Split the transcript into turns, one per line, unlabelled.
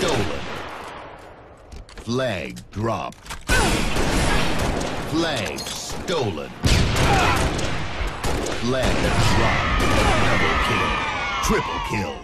Stolen. Flag dropped. Flag stolen. Flag dropped. Double kill. Triple kill.